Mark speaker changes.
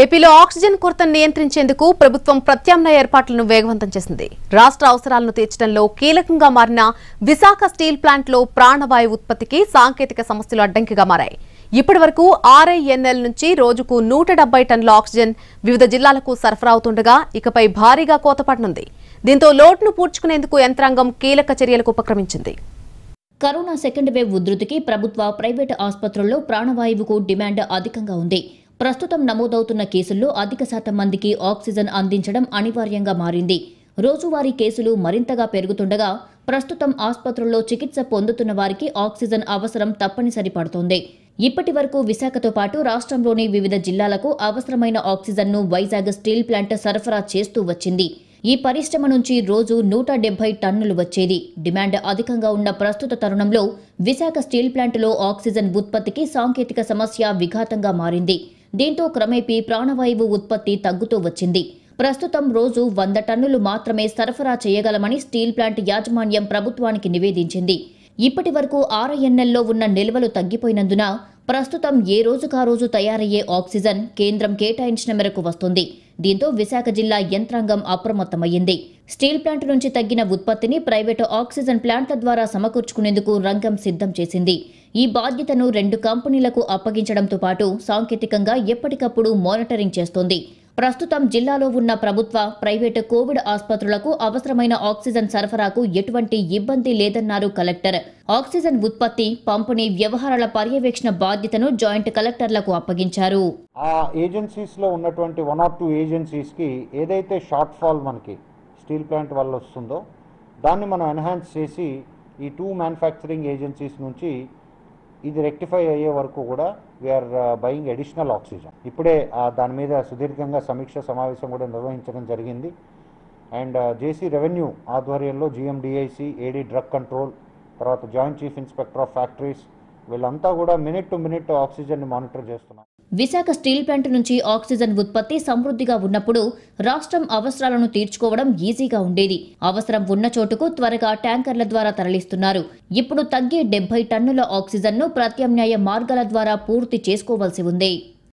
Speaker 1: ఏపీలో ఆక్సిజన్ కొరతను నియంత్రించేందుకు ప్రభుత్వం ప్రత్యామ్నాయ ఏర్పాట్లను వేగవంతం చేసింది. రాష్ట్ర అవసరాలను తీర్చడంలో కీలకంగా మారిన విశాఖ స్టీల్ ప్లాంట్లో ప్రాణవాయు ఉత్పత్తికి సాంకేతిక సమస్యలు అడ్డంకిగా మారాయి. ఇప్పటి వరకు ఆర్ఐఎన్ఎల్ నుంచి రోజుకు నూట డెబ్బై టన్నుల ఆక్సిజన్ వివిధ జిల్లాలకు సరఫరా అవుతుండగా ఇకపై భారీగా కోతపడనుంది. దీంతో లోటును పూడ్చుకునేందుకు యంత్రాంగం కీలక చర్యలకు ఉపక్రమించింది.
Speaker 2: కరోనా సెకండ్ వేవ్ ఉధృతికి ప్రభుత్వ ప్రైవేటు ఆసుపత్రుల్లో ప్రాణవాయువుకు డిమాండ్ అధికంగా ఉంది. ప్రస్తుతం నమోదవుతున్న కేసుల్లో అధిక శాతం మందికి ఆక్సిజన్ అందించడం అనివార్యంగా మారింది. రోజువారీ కేసులు మరింతగా పెరుగుతుండగా ప్రస్తుతం ఆసుపత్రుల్లో చికిత్స పొందుతున్న వారికి ఆక్సిజన్ అవసరం తప్పనిసరి పడుతోంది. ఇప్పటి వరకు విశాఖతో పాటు రాష్ట్రంలోని వివిధ జిల్లాలకు అవసరమైన ఆక్సిజన్ను వైజాగ్ స్టీల్ ప్లాంట్ సరఫరా చేస్తూ వచ్చింది. ఈ పరిశ్రమ నుంచి రోజు నూట డెబ్బై టన్నులు వచ్చేది. డిమాండ్ అధికంగా ఉన్న ప్రస్తుత తరుణంలో విశాఖ స్టీల్ ప్లాంటులో ఆక్సిజన్ ఉత్పత్తికి సాంకేతిక సమస్య విఘాతంగా మారింది. దీంతో క్రమేపీ ప్రాణవాయువు ఉత్పత్తి తగ్గుతూ వచ్చింది. ప్రస్తుతం రోజు వంద టన్నులు మాత్రమే సరఫరా చేయగలమని స్టీల్ ప్లాంట్ యాజమాన్యం ప్రభుత్వానికి నివేదించింది. ఇప్పటి వరకు ఆర్ఐఎన్ఎల్లో ఉన్న నిల్వలు తగ్గిపోయినందున ప్రస్తుతం ఏ రోజుకా రోజు తయారయ్యే ఆక్సిజన్ కేంద్రం కేటాయించిన మేరకు వస్తుంది. దీంతో విశాఖ జిల్లా యంత్రాంగం అప్రమత్తమయ్యింది. స్టీల్ ప్లాంట్ నుంచి తగ్గిన ఉత్పత్తిని ప్రైవేటు ఆక్సిజన్ ప్లాంట్ల ద్వారా సమకూర్చుకునేందుకు రంగం సిద్ధం చేసింది. ఈ బాధ్యతను రెండు కంపెనీలకు అప్పగించడంతో పాటు సాంకేతికంగా ఎప్పటికప్పుడు మానిటరింగ్ చేస్తోంది. ప్రస్తుతం జిల్లాలో ఉన్న ప్రభుత్వ ప్రైవేటు కోవిడ్ ఆసుపత్రులకు అవసరమైన ఆక్సిజన్ సరఫరాకు ఎటువంటి ఇబ్బంది లేదన్నారు కలెక్టర్. ఆక్సిజన్ ఉత్పత్తి పంపిణీ వ్యవహారాల పర్యవేక్షణ బాధ్యతను జాయింట్ కలెక్టర్లకు అప్పగించారు.
Speaker 3: ఆ ఏజెన్సీస్లో ఉన్నటువంటి వన్ ఆర్ టూ ఏజెన్సీస్కి ఏదైతే షార్ట్ ఫాల్ మనకి స్టీల్ ప్లాంట్ వల్ల వస్తుందో దాన్ని మనం ఎన్హాన్స్ చేసి ఈ టూ మ్యానుఫ్యాక్చరింగ్ ఏజెన్సీస్ నుంచి ఇది రెక్టిఫై అయ్యే వరకు కూడా వీఆర్ బయింగ్ అడిషనల్ ఆక్సిజన్ ఇప్పుడే దాని మీద సుదీర్ఘంగా సమీక్ష సమావేశం కూడా నిర్వహించడం జరిగింది. అండ్ uh, జేసీ రెవెన్యూ ఆధ్వర్యంలో జిఎండిఐసి ఏడీ డ్రగ్ కంట్రోల్ తర్వాత joint chief inspector of factories వీళ్ళంతా కూడా మినిట్ టు మినిట్ ఆక్సిజన్ని మానిటర్ చేస్తున్నారు.
Speaker 2: విశాఖ స్టీల్ ప్లాంట్ నుంచి ఆక్సిజన్ ఉత్పత్తి సమృద్ధిగా ఉన్నప్పుడు రాష్ట్రం అవసరాలను తీర్చుకోవడం ఈజీగా ఉండేది. అవసరం ఉన్న చోటుకు త్వరగా ట్యాంకర్ల ద్వారా తరలిస్తున్నారు. ఇప్పుడు తగ్గే డెబ్బై టన్నుల ఆక్సిజన్ను ప్రత్యామ్నాయ మార్గాల ద్వారా పూర్తి చేసుకోవాల్సి ఉంది.